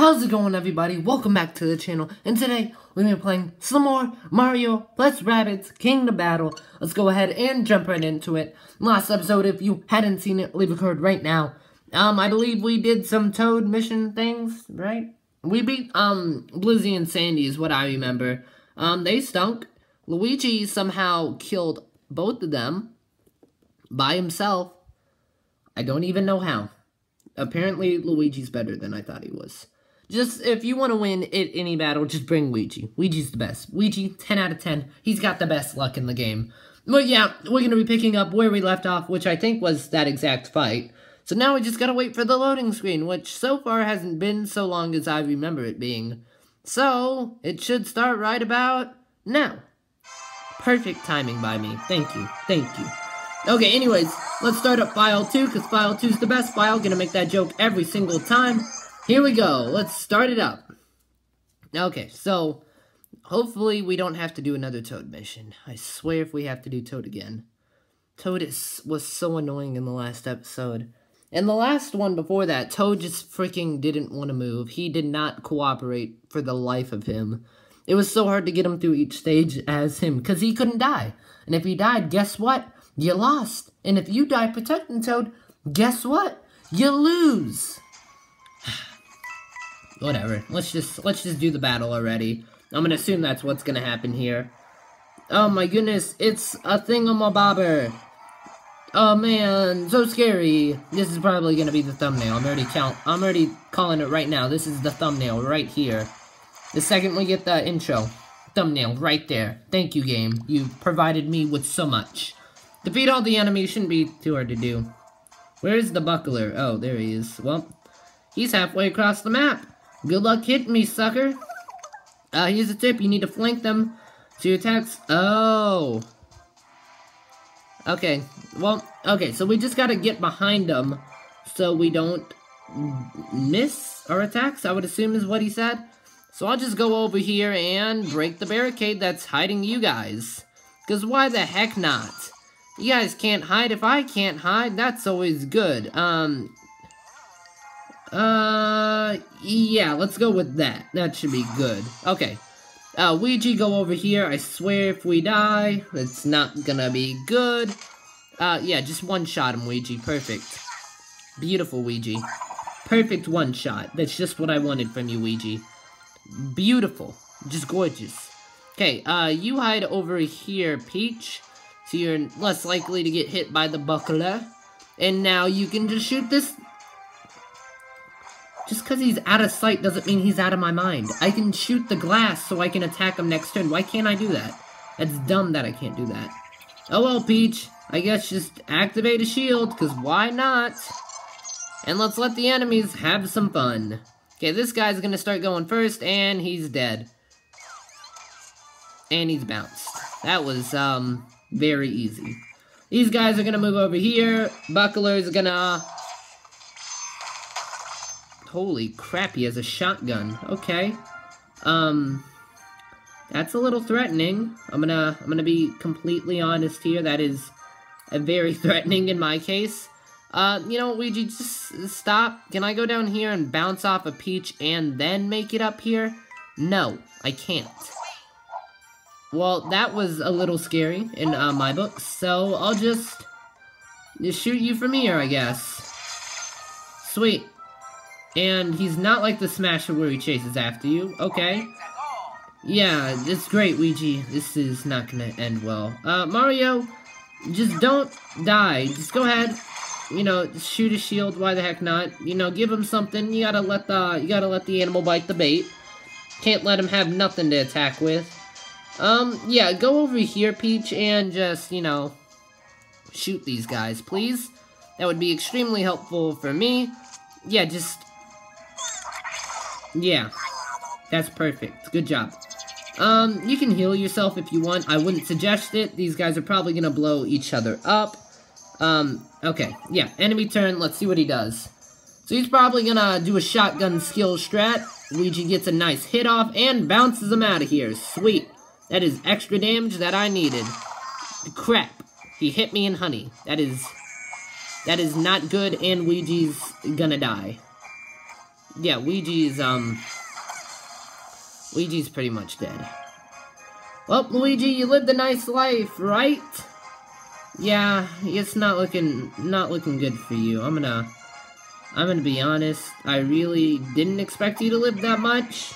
How's it going everybody? Welcome back to the channel, and today we're going to be playing some more Mario plus Rabbids Kingdom Battle. Let's go ahead and jump right into it. Last episode, if you hadn't seen it, leave a card right now. Um, I believe we did some Toad mission things, right? We beat, um, Blizzy and Sandy is what I remember. Um, they stunk. Luigi somehow killed both of them by himself. I don't even know how. Apparently, Luigi's better than I thought he was. Just, if you want to win at any battle, just bring Luigi. Luigi's the best. Luigi, 10 out of 10. He's got the best luck in the game. But yeah, we're going to be picking up where we left off, which I think was that exact fight. So now we just gotta wait for the loading screen, which so far hasn't been so long as I remember it being. So, it should start right about now. Perfect timing by me. Thank you. Thank you. Okay, anyways, let's start up file 2, because file 2 is the best file. Gonna make that joke every single time. Here we go. Let's start it up. Okay, so hopefully we don't have to do another Toad mission. I swear if we have to do Toad again. Toad is, was so annoying in the last episode. And the last one before that, Toad just freaking didn't want to move. He did not cooperate for the life of him. It was so hard to get him through each stage as him, because he couldn't die. And if he died, guess what? You lost. And if you die protecting Toad, guess what? You lose. Whatever. Let's just let's just do the battle already. I'm gonna assume that's what's gonna happen here. Oh my goodness, it's a thingamabobber. Oh man, so scary. This is probably gonna be the thumbnail. I'm already count I'm already calling it right now. This is the thumbnail right here. The second we get the intro. Thumbnail right there. Thank you, game. You provided me with so much. Defeat all the enemies shouldn't be too hard to do. Where's the buckler? Oh, there he is. Well, he's halfway across the map. Good luck hitting me, sucker. Uh, here's a tip. You need to flank them to attacks... Oh. Okay. Well, okay. So we just gotta get behind them so we don't miss our attacks, I would assume is what he said. So I'll just go over here and break the barricade that's hiding you guys. Because why the heck not? You guys can't hide if I can't hide. That's always good. Um, uh, yeah, let's go with that. That should be good. Okay. Uh, Ouija, go over here. I swear if we die, it's not gonna be good. Uh, yeah, just one-shot him, Ouija. Perfect. Beautiful, Ouija. Perfect one-shot. That's just what I wanted from you, Ouija. Beautiful. Just gorgeous. Okay, uh, you hide over here, Peach. So you're less likely to get hit by the buckler. And now you can just shoot this just because he's out of sight doesn't mean he's out of my mind. I can shoot the glass so I can attack him next turn. Why can't I do that? That's dumb that I can't do that. Oh well, Peach. I guess just activate a shield, because why not? And let's let the enemies have some fun. Okay, this guy's gonna start going first, and he's dead. And he's bounced. That was, um, very easy. These guys are gonna move over here. Buckler's gonna Holy crap, he has a shotgun. Okay. Um, that's a little threatening. I'm gonna, I'm gonna be completely honest here. That is a very threatening in my case. Uh, you know, Luigi, just stop. Can I go down here and bounce off a peach and then make it up here? No, I can't. Well, that was a little scary in uh, my book, so I'll just, just shoot you from here, I guess. Sweet. And he's not like the Smasher where he chases after you. Okay. Yeah, it's great, Luigi. This is not gonna end well. Uh, Mario, just don't die. Just go ahead. You know, shoot a shield. Why the heck not? You know, give him something. You gotta let the you gotta let the animal bite the bait. Can't let him have nothing to attack with. Um, yeah, go over here, Peach, and just, you know, shoot these guys, please. That would be extremely helpful for me. Yeah, just yeah. That's perfect. Good job. Um, you can heal yourself if you want. I wouldn't suggest it. These guys are probably gonna blow each other up. Um, okay. Yeah, enemy turn. Let's see what he does. So he's probably gonna do a shotgun skill strat. Luigi gets a nice hit off and bounces him out of here. Sweet. That is extra damage that I needed. Crap. He hit me in honey. That is... That is not good, and Luigi's gonna die. Yeah, Luigi's, um... Luigi's pretty much dead. Well, Luigi, you lived a nice life, right? Yeah, it's not looking, not looking good for you. I'm gonna, I'm gonna be honest. I really didn't expect you to live that much.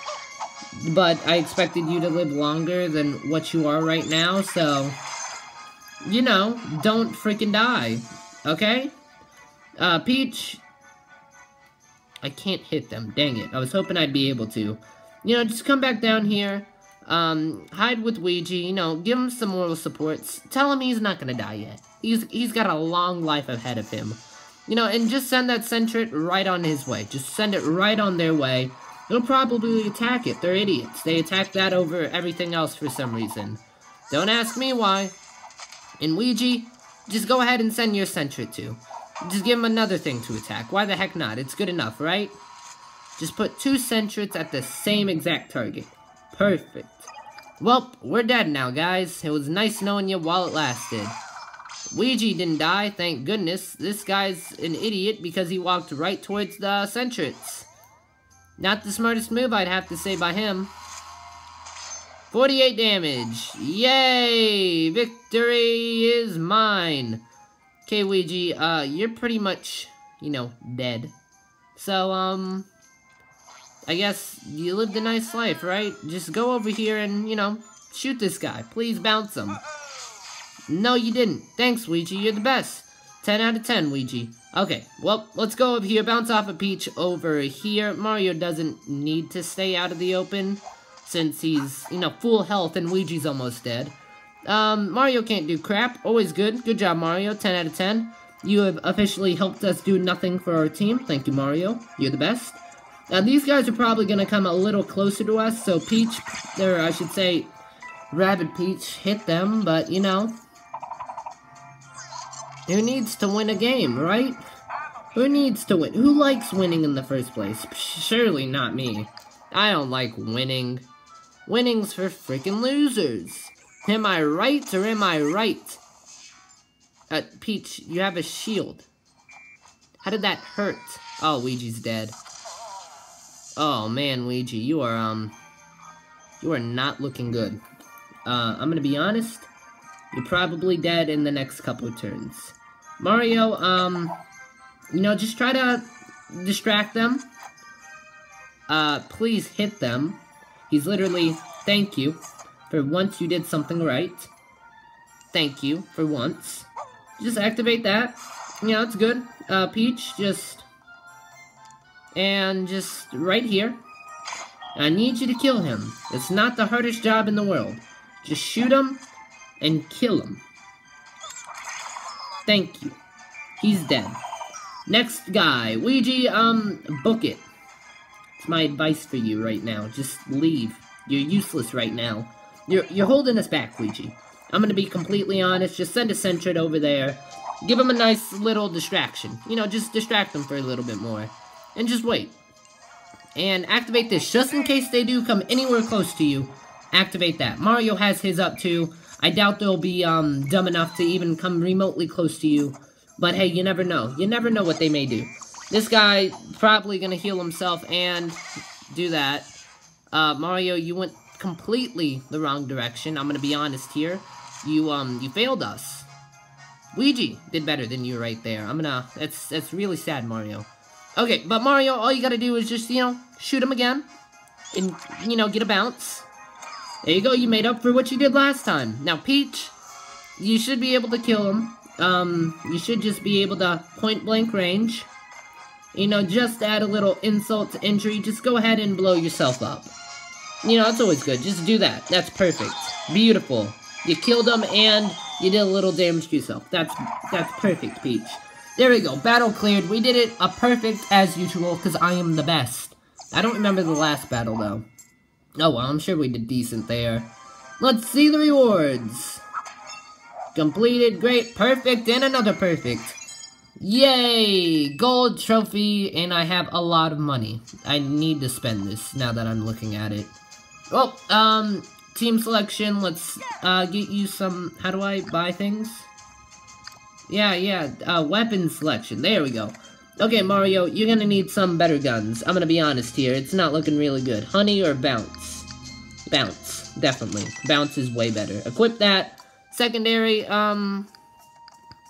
But I expected you to live longer than what you are right now, so... You know, don't freaking die. Okay? Uh, Peach... I can't hit them, dang it. I was hoping I'd be able to. You know, just come back down here. Um, hide with Luigi, you know, give him some moral supports. Tell him he's not gonna die yet. He's, he's got a long life ahead of him. You know, and just send that Sentry right on his way. Just send it right on their way. They'll probably attack it. They're idiots. They attack that over everything else for some reason. Don't ask me why. And Luigi, just go ahead and send your Sentry too. Just give him another thing to attack. Why the heck not? It's good enough, right? Just put two Sentries at the same exact target. Perfect. Well, we're dead now, guys. It was nice knowing you while it lasted. Luigi didn't die, thank goodness. This guy's an idiot because he walked right towards the Sentries. Not the smartest move, I'd have to say, by him. 48 damage. Yay! Victory is mine. Okay, Luigi, uh, you're pretty much, you know, dead. So, um, I guess you lived a nice life, right? Just go over here and, you know, shoot this guy. Please bounce him. No, you didn't. Thanks, Luigi. You're the best. 10 out of 10, Luigi. Okay, well, let's go over here, bounce off a Peach over here. Mario doesn't need to stay out of the open, since he's, you know, full health and Luigi's almost dead. Um, Mario can't do crap. Always good. Good job, Mario. 10 out of 10. You have officially helped us do nothing for our team. Thank you, Mario. You're the best. Now, these guys are probably going to come a little closer to us, so Peach, or I should say, Rabbid Peach, hit them, but, you know, who needs to win a game, right? Who needs to win? Who likes winning in the first place? Surely not me. I don't like winning. Winning's for freaking losers. Am I right or am I right? Uh, Peach, you have a shield. How did that hurt? Oh, Luigi's dead. Oh, man, Luigi, you are, um... You are not looking good. Uh, I'm gonna be honest. You're probably dead in the next couple of turns. Mario, um, you know, just try to distract them. Uh, please hit them. He's literally, thank you, for once you did something right. Thank you, for once. Just activate that. Yeah, that's good. Uh, Peach, just... And just right here. I need you to kill him. It's not the hardest job in the world. Just shoot him and kill him. Thank you. He's dead. Next guy. Ouija, um, book it. It's my advice for you right now. Just leave. You're useless right now. You're, you're holding us back, Luigi. I'm gonna be completely honest. Just send a Sentry over there. Give him a nice little distraction. You know, just distract them for a little bit more. And just wait. And activate this, just in case they do come anywhere close to you. Activate that. Mario has his up too. I doubt they'll be um, dumb enough to even come remotely close to you. But hey, you never know. You never know what they may do. This guy probably gonna heal himself and do that. Uh, Mario, you went completely the wrong direction. I'm gonna be honest here. You um you failed us. Luigi did better than you right there. I'm gonna that's that's really sad, Mario. Okay, but Mario, all you gotta do is just, you know, shoot him again. And, you know, get a bounce. There you go, you made up for what you did last time. Now, Peach, you should be able to kill him. Um, you should just be able to point-blank range. You know, just add a little insult to injury. Just go ahead and blow yourself up. You know, that's always good. Just do that. That's perfect. Beautiful. You killed him and you did a little damage to yourself. That's that's perfect, Peach. There we go. Battle cleared. We did it a perfect as usual because I am the best. I don't remember the last battle, though. Oh well, I'm sure we did decent there. Let's see the rewards. Completed, great, perfect, and another perfect. Yay! Gold trophy, and I have a lot of money. I need to spend this now that I'm looking at it. Well, um, team selection, let's, uh, get you some, how do I buy things? Yeah, yeah, uh, weapon selection, there we go. Okay, Mario, you're gonna need some better guns. I'm gonna be honest here, it's not looking really good. Honey or Bounce? Bounce, definitely. Bounce is way better. Equip that. Secondary, um...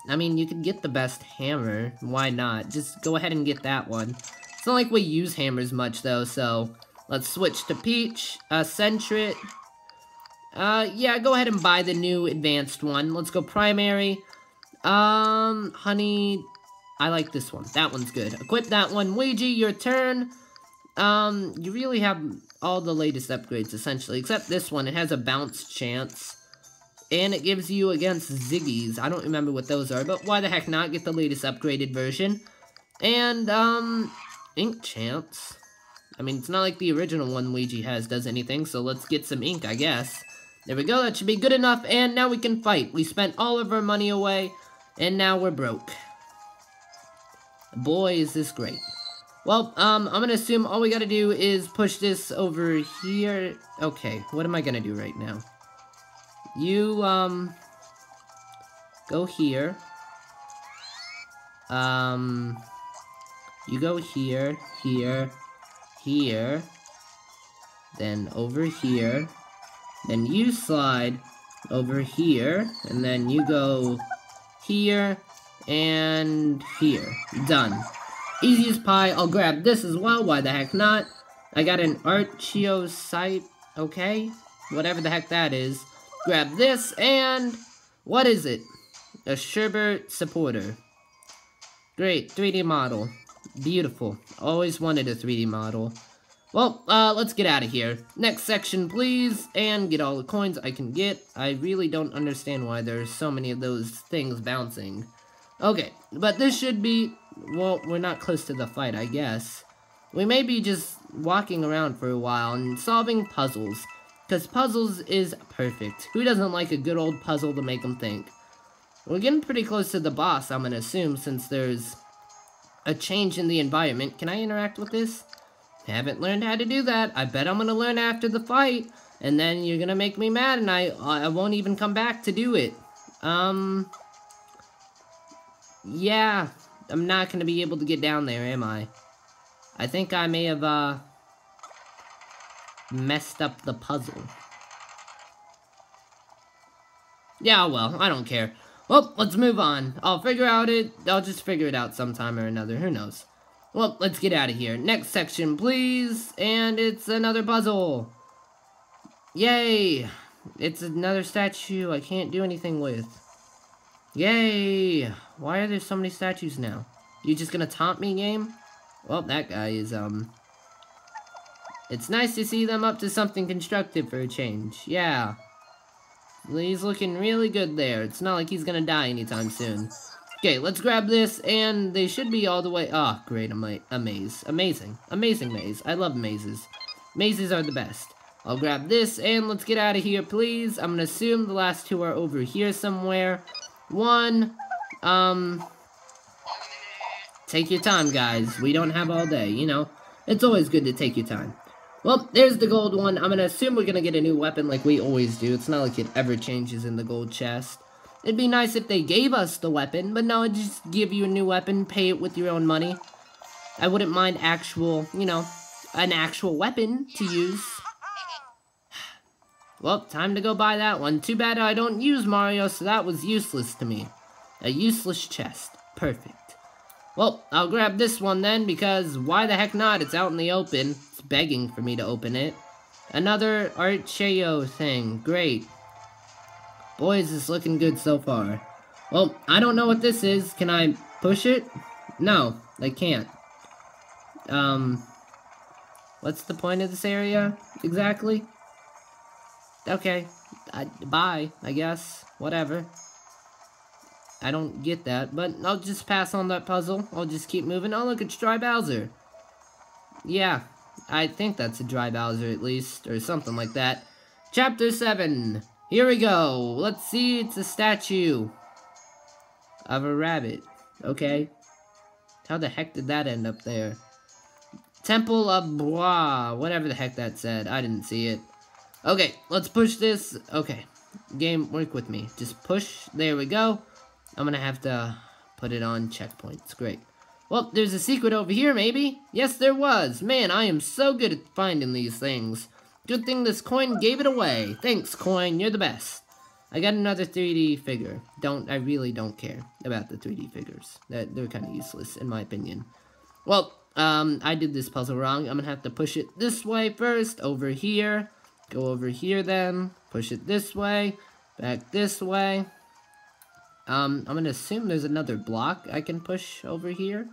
I mean, you could get the best hammer. Why not? Just go ahead and get that one. It's not like we use hammers much, though, so... Let's switch to Peach. Uh. Uh, yeah, go ahead and buy the new advanced one. Let's go primary. Um, honey, I like this one. That one's good. Equip that one. Luigi, your turn. Um, you really have all the latest upgrades, essentially, except this one. It has a bounce chance. And it gives you against Ziggies. I don't remember what those are, but why the heck not get the latest upgraded version. And, um, ink chance. I mean, it's not like the original one Luigi has does anything, so let's get some ink, I guess. There we go, that should be good enough, and now we can fight. We spent all of our money away, and now we're broke. Boy, is this great. Well, um, I'm gonna assume all we gotta do is push this over here. Okay, what am I gonna do right now? You, um, go here. Um, you go here, here, here, then over here, then you slide over here, and then you go here, and here. Done. Easy as pie. I'll grab this as well. Why the heck not? I got an Archeocyte, okay? Whatever the heck that is. Grab this, and... What is it? A Sherbert supporter. Great, 3D model. Beautiful. Always wanted a 3D model. Well, uh, let's get out of here. Next section, please, and get all the coins I can get. I really don't understand why there's so many of those things bouncing. Okay, but this should be... Well, we're not close to the fight, I guess. We may be just walking around for a while and solving puzzles. Because puzzles is perfect. Who doesn't like a good old puzzle to make them think? We're getting pretty close to the boss, I'm gonna assume, since there's a change in the environment. Can I interact with this? Haven't learned how to do that. I bet I'm gonna learn after the fight. And then you're gonna make me mad and I, I won't even come back to do it. Um... Yeah, I'm not gonna be able to get down there, am I? I think I may have, uh... Messed up the puzzle. Yeah, well, I don't care. Well, let's move on. I'll figure out it. I'll just figure it out sometime or another. Who knows? Well, let's get out of here. Next section, please. And it's another puzzle. Yay! It's another statue I can't do anything with. Yay! Why are there so many statues now? You just gonna taunt me, game? Well, that guy is, um... It's nice to see them up to something constructive for a change. Yeah. He's looking really good there. It's not like he's gonna die anytime soon. Okay, let's grab this, and they should be all the way... Oh, great, a, ma a maze. Amazing. Amazing maze. I love mazes. Mazes are the best. I'll grab this, and let's get out of here, please. I'm gonna assume the last two are over here somewhere. One, um... Take your time, guys. We don't have all day, you know. It's always good to take your time. Well, there's the gold one. I'm gonna assume we're gonna get a new weapon like we always do. It's not like it ever changes in the gold chest. It'd be nice if they gave us the weapon, but no, just give you a new weapon, pay it with your own money. I wouldn't mind actual, you know, an actual weapon to use. Well, time to go buy that one. Too bad I don't use Mario, so that was useless to me. A useless chest. Perfect. Well, I'll grab this one then, because why the heck not? It's out in the open. It's begging for me to open it. Another Archeo thing. Great. Boys, it's looking good so far. Well, I don't know what this is. Can I push it? No, I can't. Um, what's the point of this area, exactly? Okay, I, bye, I guess. Whatever. I don't get that, but I'll just pass on that puzzle. I'll just keep moving. Oh, look, it's Dry Bowser. Yeah, I think that's a Dry Bowser at least, or something like that. Chapter 7. Here we go. Let's see, it's a statue of a rabbit. Okay. How the heck did that end up there? Temple of Bois, whatever the heck that said. I didn't see it. Okay, let's push this. Okay, game, work with me. Just push. There we go. I'm gonna have to put it on checkpoints. Great. Well, there's a secret over here, maybe? Yes, there was. Man, I am so good at finding these things. Good thing this coin gave it away. Thanks, coin. You're the best. I got another 3D figure. Don't, I really don't care about the 3D figures. They're, they're kind of useless, in my opinion. Well, um, I did this puzzle wrong. I'm gonna have to push it this way first, over here. Go over here then. Push it this way. Back this way. Um, I'm gonna assume there's another block I can push over here.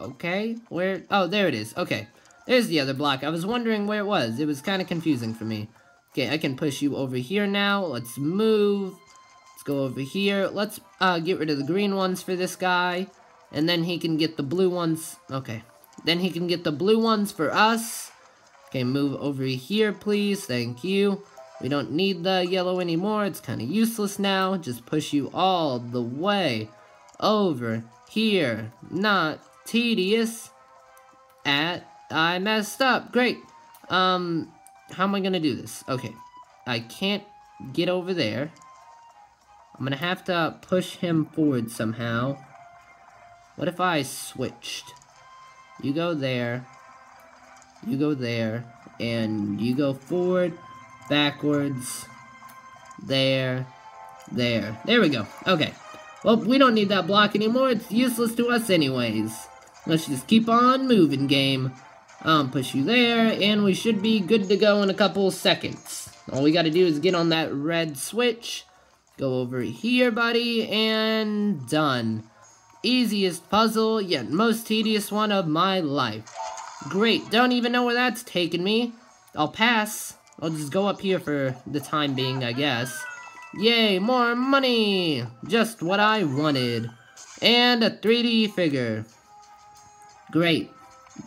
Okay, where? Oh, there it is. Okay, there's the other block. I was wondering where it was. It was kind of confusing for me. Okay, I can push you over here now. Let's move. Let's go over here. Let's uh, get rid of the green ones for this guy. And then he can get the blue ones. Okay. Then he can get the blue ones for us. Okay, move over here, please. Thank you. We don't need the yellow anymore. It's kind of useless now. Just push you all the way over here. Not tedious. At, I messed up. Great. Um, how am I going to do this? Okay. I can't get over there. I'm gonna have to push him forward somehow. What if I switched? You go there. You go there. And you go forward, backwards, there, there. There we go. Okay. Well, we don't need that block anymore. It's useless to us anyways. Let's just keep on moving, game. Um, push you there, and we should be good to go in a couple seconds. All we gotta do is get on that red switch, Go over here, buddy, and done. Easiest puzzle, yet most tedious one of my life. Great, don't even know where that's taken me. I'll pass. I'll just go up here for the time being, I guess. Yay, more money! Just what I wanted. And a 3D figure. Great.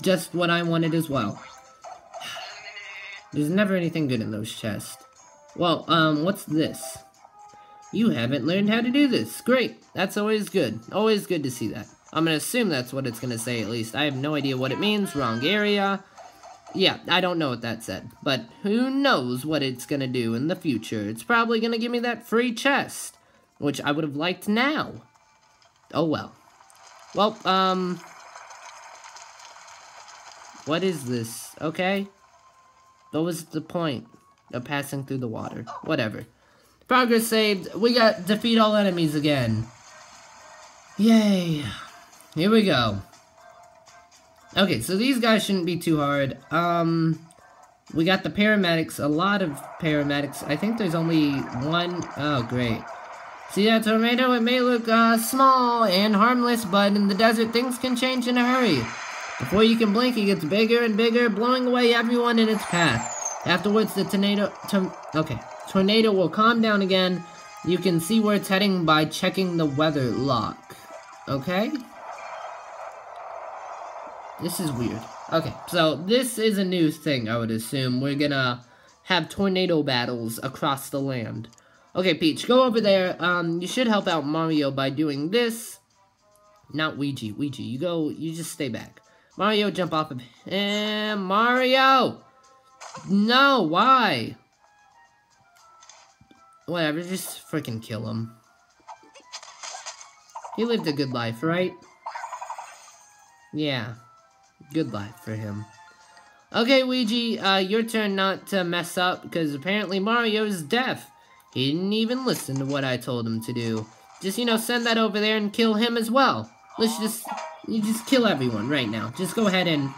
Just what I wanted as well. There's never anything good in those chests. Well, um, what's this? You haven't learned how to do this. Great. That's always good. Always good to see that. I'm gonna assume that's what it's gonna say at least. I have no idea what it means. Wrong area. Yeah, I don't know what that said. But who knows what it's gonna do in the future. It's probably gonna give me that free chest. Which I would have liked now. Oh well. Well, um... What is this? Okay. What was the point of passing through the water? Whatever. Progress saved. We got defeat all enemies again. Yay. Here we go. Okay, so these guys shouldn't be too hard. Um, we got the paramedics, a lot of paramedics. I think there's only one. Oh, great. See that tornado? It may look uh, small and harmless, but in the desert, things can change in a hurry. Before you can blink, it gets bigger and bigger, blowing away everyone in its path. Afterwards, the tornado... okay, tornado will calm down again. You can see where it's heading by checking the weather lock. Okay? This is weird. Okay, so this is a new thing, I would assume. We're gonna have tornado battles across the land. Okay, Peach, go over there. Um, you should help out Mario by doing this. Not Ouija. Ouija, you go, you just stay back. Mario, jump off of... And Mario! No, why? Whatever, just freaking kill him. He lived a good life, right? Yeah. Good life for him. Okay, Ouija, uh, your turn not to mess up, because apparently Mario is deaf. He didn't even listen to what I told him to do. Just, you know, send that over there and kill him as well. Let's just, you just kill everyone right now. Just go ahead and...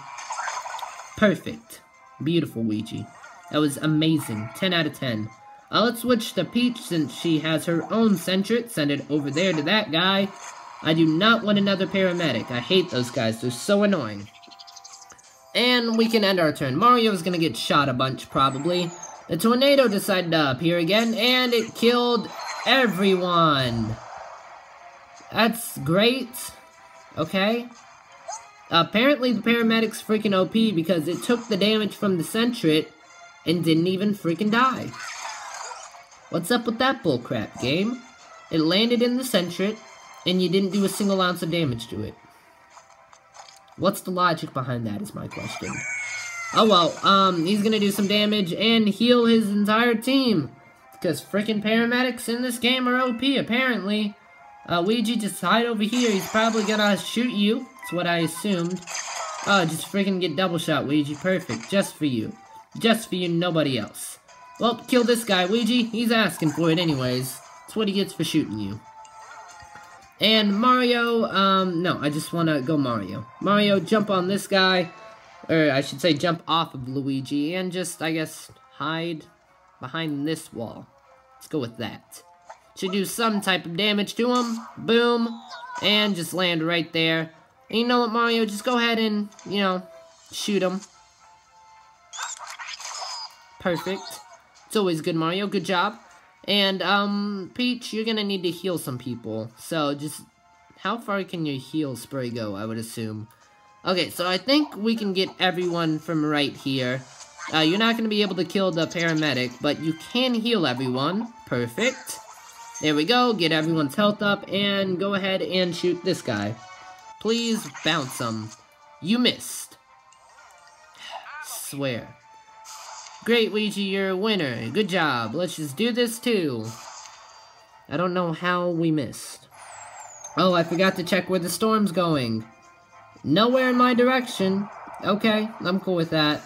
Perfect. Beautiful, Ouija. That was amazing. 10 out of 10. Uh, let's switch to Peach since she has her own Sentry. Send it over there to that guy. I do not want another paramedic. I hate those guys. They're so annoying. And we can end our turn. Mario's gonna get shot a bunch, probably. The tornado decided to appear again, and it killed everyone. That's great. Okay. Apparently, the paramedic's freaking OP because it took the damage from the Sentry and didn't even freaking die. What's up with that bullcrap, game? It landed in the Sentry, and you didn't do a single ounce of damage to it. What's the logic behind that is my question. Oh well, um, he's gonna do some damage and heal his entire team. Because freaking paramedics in this game are OP, apparently. Uh, Luigi, just hide over here. He's probably gonna shoot you. That's what I assumed. Oh, just freaking get double shot, Luigi. Perfect. Just for you. Just for you, nobody else. Well, kill this guy, Luigi. He's asking for it anyways. That's what he gets for shooting you. And Mario, um, no, I just want to go Mario. Mario, jump on this guy. Or I should say jump off of Luigi. And just, I guess, hide behind this wall. Let's go with that. Should do some type of damage to him. Boom. And just land right there. And you know what, Mario? Just go ahead and, you know, shoot him. Perfect. It's always good, Mario. Good job. And, um, Peach, you're gonna need to heal some people. So, just, how far can your heal spray go, I would assume? Okay, so I think we can get everyone from right here. Uh, you're not gonna be able to kill the paramedic, but you can heal everyone. Perfect. There we go, get everyone's health up, and go ahead and shoot this guy. Please bounce him. You missed. Swear. Great, Luigi, you're a winner. Good job. Let's just do this too. I don't know how we missed. Oh, I forgot to check where the storm's going. Nowhere in my direction. Okay, I'm cool with that.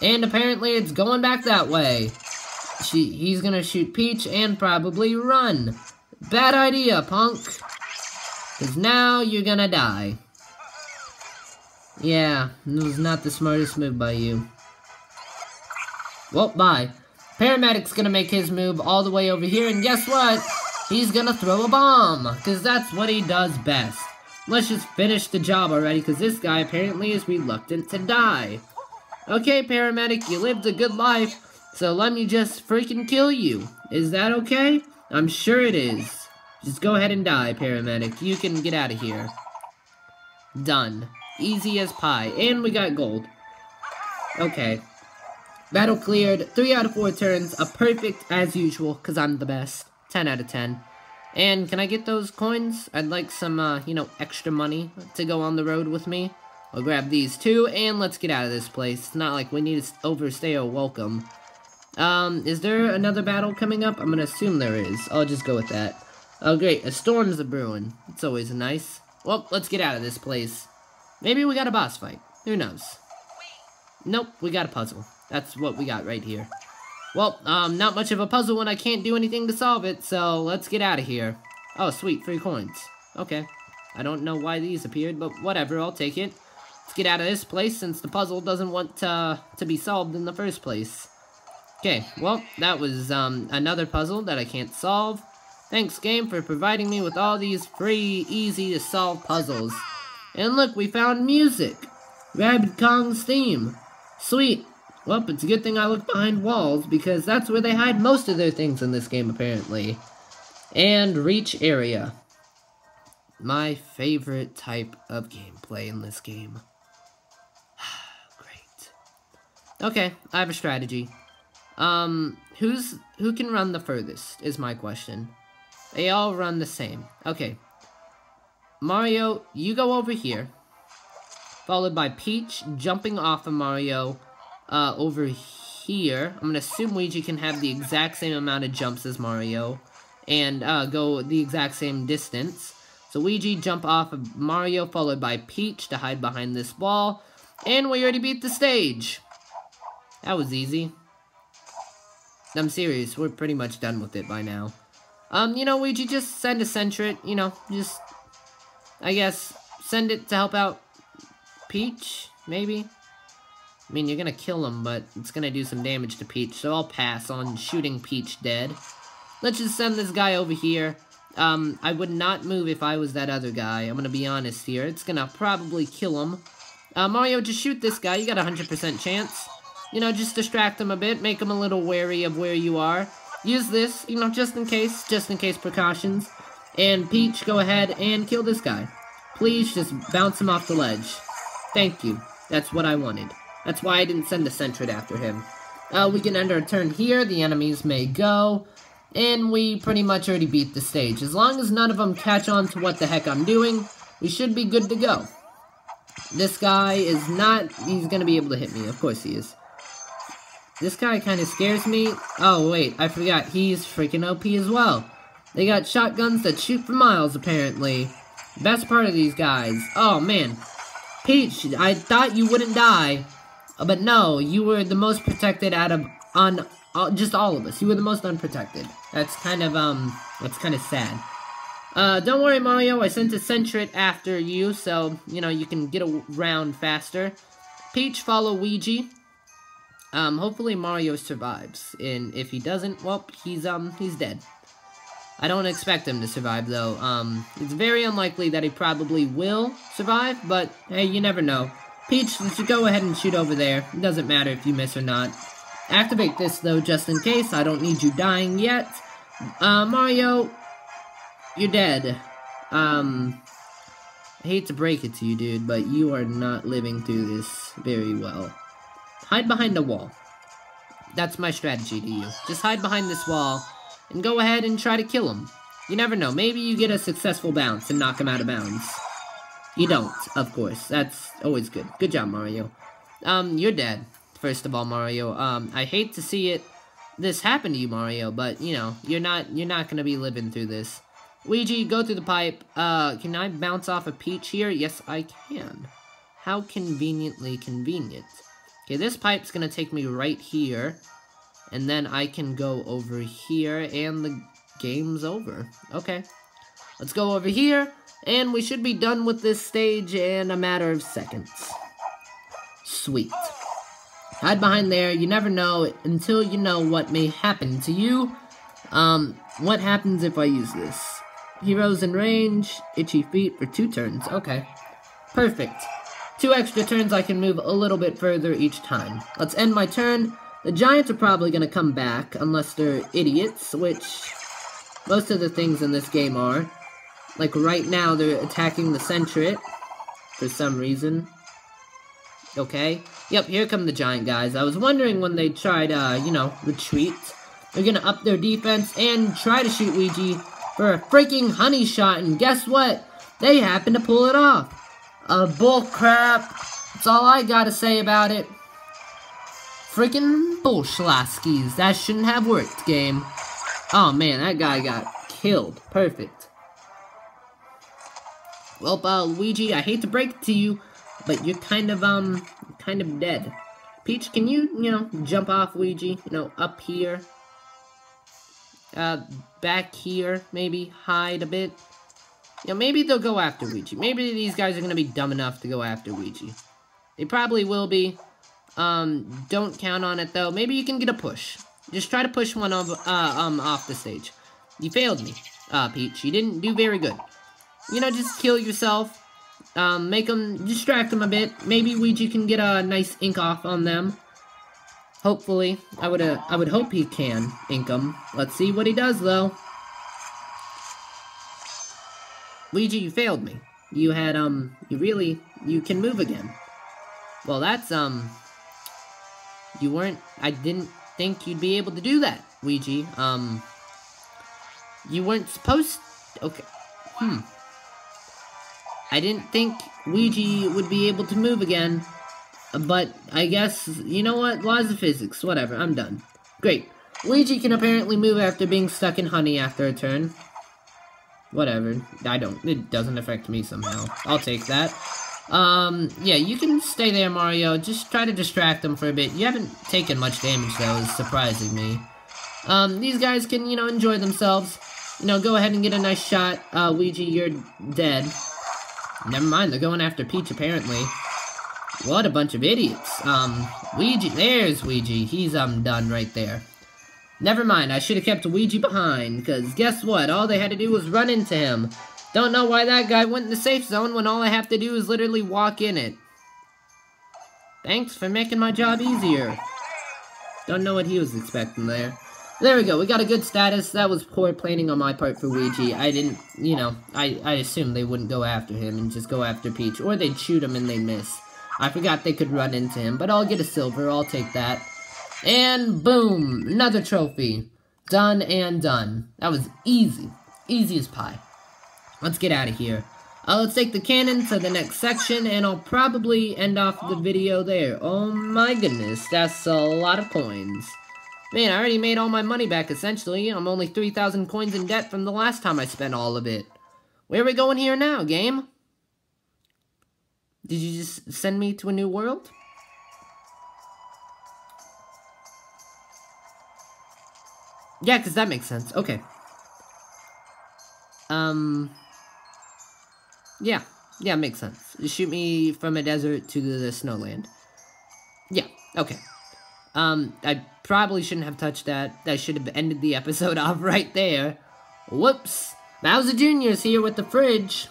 And apparently it's going back that way. She, he's gonna shoot Peach and probably run. Bad idea, punk. Because now you're gonna die. Yeah, it was not the smartest move by you. Well, bye. Paramedic's gonna make his move all the way over here, and guess what? He's gonna throw a bomb, because that's what he does best. Let's just finish the job already, because this guy apparently is reluctant to die. Okay, paramedic, you lived a good life, so let me just freaking kill you. Is that okay? I'm sure it is. Just go ahead and die, paramedic. You can get out of here. Done. Easy as pie. And we got gold. Okay. Battle cleared. 3 out of 4 turns. A perfect as usual, because I'm the best. 10 out of 10. And can I get those coins? I'd like some, uh, you know, extra money to go on the road with me. I'll grab these too, and let's get out of this place. It's not like we need to overstay our welcome. Um, is there another battle coming up? I'm gonna assume there is. I'll just go with that. Oh, great. A storm's a brewing. It's always nice. Well, let's get out of this place. Maybe we got a boss fight. Who knows? Nope, we got a puzzle. That's what we got right here. Well, um, not much of a puzzle when I can't do anything to solve it, so let's get out of here. Oh, sweet, three coins. Okay. I don't know why these appeared, but whatever, I'll take it. Let's get out of this place since the puzzle doesn't want to, to be solved in the first place. Okay, well, that was um, another puzzle that I can't solve. Thanks, game, for providing me with all these free, easy-to-solve puzzles. And look, we found music! Rabbid Kong's theme. Sweet. Well, it's a good thing I look behind walls, because that's where they hide most of their things in this game, apparently. And reach area. My favorite type of gameplay in this game. Great. Okay, I have a strategy. Um, who's who can run the furthest, is my question. They all run the same. Okay. Mario, you go over here. Followed by Peach jumping off of Mario uh, over here. I'm going to assume Luigi can have the exact same amount of jumps as Mario. And uh, go the exact same distance. So Luigi jump off of Mario, followed by Peach to hide behind this wall. And we already beat the stage. That was easy. I'm serious, we're pretty much done with it by now. Um, you know, you just send a Sentry, you know, just, I guess, send it to help out Peach, maybe? I mean, you're gonna kill him, but it's gonna do some damage to Peach, so I'll pass on shooting Peach dead. Let's just send this guy over here. Um, I would not move if I was that other guy, I'm gonna be honest here. It's gonna probably kill him. Uh, Mario, just shoot this guy, you got a 100% chance. You know, just distract him a bit, make him a little wary of where you are. Use this, you know, just in case, just in case precautions. And Peach, go ahead and kill this guy. Please just bounce him off the ledge. Thank you. That's what I wanted. That's why I didn't send the Sentry after him. Uh, we can end our turn here. The enemies may go. And we pretty much already beat the stage. As long as none of them catch on to what the heck I'm doing, we should be good to go. This guy is not... He's going to be able to hit me. Of course he is. This guy kind of scares me. Oh, wait, I forgot. He's freaking OP as well. They got shotguns that shoot for miles, apparently. Best part of these guys. Oh, man. Peach, I thought you wouldn't die. But no, you were the most protected out of on uh, just all of us. You were the most unprotected. That's kind of, um, that's kind of sad. Uh, don't worry, Mario. I sent a Sentry after you, so, you know, you can get around faster. Peach, follow Luigi. Um, hopefully Mario survives. And if he doesn't, well, he's, um, he's dead. I don't expect him to survive, though. Um, it's very unlikely that he probably will survive, but, hey, you never know. Peach, just go ahead and shoot over there. It doesn't matter if you miss or not. Activate this, though, just in case. I don't need you dying yet. Uh, Mario, you're dead. Um, I hate to break it to you, dude, but you are not living through this very well. Hide behind the wall. That's my strategy to you. Just hide behind this wall, and go ahead and try to kill him. You never know, maybe you get a successful bounce and knock him out of bounds. You don't, of course. That's always good. Good job, Mario. Um, you're dead, first of all, Mario. Um, I hate to see it, this happen to you, Mario, but, you know, you're not, you're not gonna be living through this. Luigi, go through the pipe. Uh, can I bounce off a Peach here? Yes, I can. How conveniently convenient. Okay, this pipe's gonna take me right here. And then I can go over here, and the game's over. Okay. Let's go over here, and we should be done with this stage in a matter of seconds. Sweet. Hide behind there, you never know until you know what may happen to you. Um, what happens if I use this? Heroes in range, itchy feet for two turns. Okay. Perfect. Two extra turns I can move a little bit further each time. Let's end my turn. The Giants are probably going to come back, unless they're idiots, which most of the things in this game are. Like right now, they're attacking the Sentry for some reason. Okay. Yep, here come the Giant guys. I was wondering when they tried, uh, you know, retreat. They're to up their defense and try to shoot Luigi for a freaking honey shot, and guess what? They happen to pull it off. A bull crap. That's all I gotta say about it. Freaking bullschlaskis. That shouldn't have worked, game. Oh man, that guy got killed. Perfect. Well, uh, Luigi, I hate to break it to you, but you're kind of, um, kind of dead. Peach, can you, you know, jump off Luigi, you know, up here? Uh, back here, maybe, hide a bit. You know, maybe they'll go after Luigi. Maybe these guys are gonna be dumb enough to go after Luigi. They probably will be. Um, don't count on it, though. Maybe you can get a push. Just try to push one of, uh, um, off the stage. You failed me, uh, Peach. You didn't do very good. You know, just kill yourself. Um, make them, distract them a bit. Maybe Luigi can get a nice ink off on them. Hopefully. I would, uh, I would hope he can ink them. Let's see what he does, though. Luigi, you failed me. You had, um, you really, you can move again. Well, that's, um, you weren't, I didn't think you'd be able to do that, Luigi. Um, you weren't supposed, okay, hmm. I didn't think Luigi would be able to move again, but I guess, you know what, laws of physics, whatever, I'm done. Great. Luigi can apparently move after being stuck in honey after a turn. Whatever, I don't, it doesn't affect me somehow. I'll take that. Um, yeah, you can stay there, Mario. Just try to distract them for a bit. You haven't taken much damage, though, is surprising me. Um, these guys can, you know, enjoy themselves. You know, go ahead and get a nice shot. Uh, you're dead. Never mind, they're going after Peach, apparently. What a bunch of idiots. Um, Luigi, there's Luigi. He's, um, done right there. Never mind, I should have kept Luigi behind, because guess what? All they had to do was run into him. Don't know why that guy went in the safe zone when all I have to do is literally walk in it. Thanks for making my job easier. Don't know what he was expecting there. There we go, we got a good status. That was poor planning on my part for Luigi. I didn't, you know, I, I assumed they wouldn't go after him and just go after Peach. Or they'd shoot him and they'd miss. I forgot they could run into him, but I'll get a silver. I'll take that. And boom, another trophy. Done and done. That was easy. Easy as pie. Let's get out of here. Uh, let's take the cannon to the next section, and I'll probably end off the video there. Oh my goodness, that's a lot of coins. Man, I already made all my money back, essentially. I'm only 3,000 coins in debt from the last time I spent all of it. Where are we going here now, game? Did you just send me to a new world? Yeah, because that makes sense. Okay. Um... Yeah. Yeah, makes sense. Shoot me from a desert to the snowland. Yeah, okay. Um, I probably shouldn't have touched that. I should have ended the episode off right there. Whoops. Bowser Jr. is here with the fridge.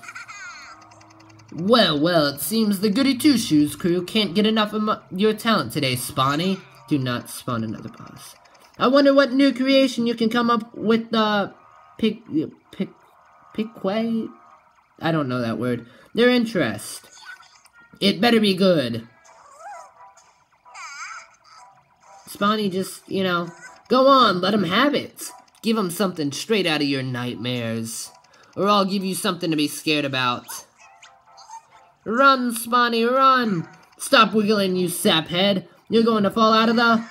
Well, well, it seems the Goody Two-Shoes crew can't get enough of your talent today, Spawny. Do not spawn another boss. I wonder what new creation you can come up with, uh, pick, pick, pickway? I don't know that word. Their interest. It better be good. Spawny just, you know, go on, let him have it. Give him something straight out of your nightmares. Or I'll give you something to be scared about. Run, Spawny, run! Stop wiggling, you saphead. You're going to fall out of the...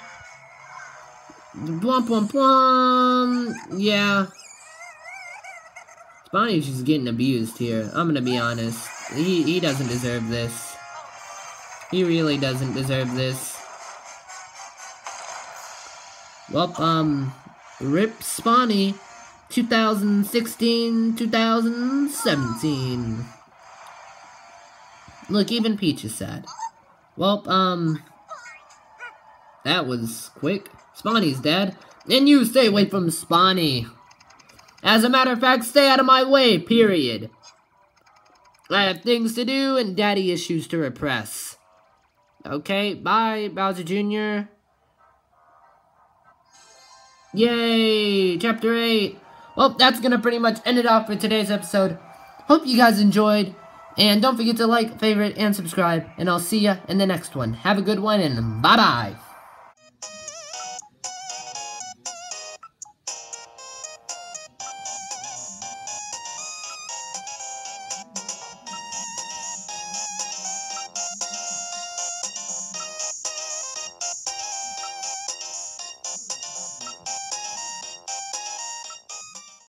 Blum, blum, blum. Yeah. Spawny's just getting abused here. I'm gonna be honest. He, he doesn't deserve this. He really doesn't deserve this. Well, um, RIP Spawny, 2016-2017. Look, even Peach is sad. Well, um, that was quick. Spawny's dead. And you stay away from Spawny. As a matter of fact, stay out of my way, period. I have things to do and daddy issues to repress. Okay, bye, Bowser Jr. Yay! Chapter 8. Well, that's gonna pretty much end it off for today's episode. Hope you guys enjoyed. And don't forget to like, favorite, and subscribe. And I'll see ya in the next one. Have a good one, and bye-bye.